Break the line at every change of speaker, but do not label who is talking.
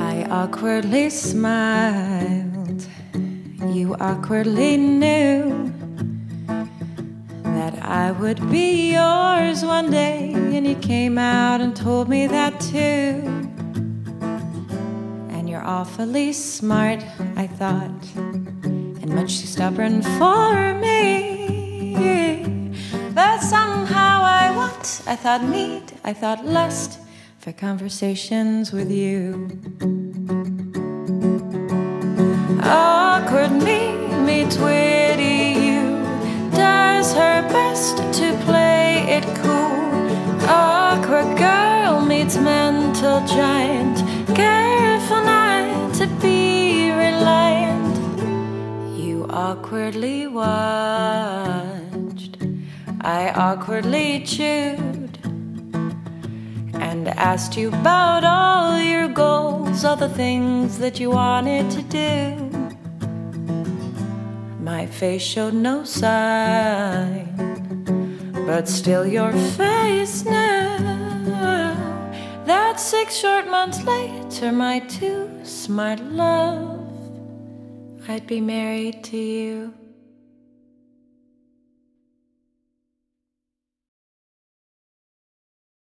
I awkwardly smiled. You awkwardly knew that I would be yours one day, and you came out and told me that too. And you're awfully smart, I thought, and much too stubborn for me. I thought need, I thought lust for conversations with you. Awkward me meets witty you, does her best to play it cool. Awkward girl meets mental giant, careful not to be reliant. You awkwardly watched, I awkwardly chewed and asked you about all your goals, all the things that you wanted to do. My face showed no sign, but still your face knew that six short months later, my too smart love, I'd be married to you.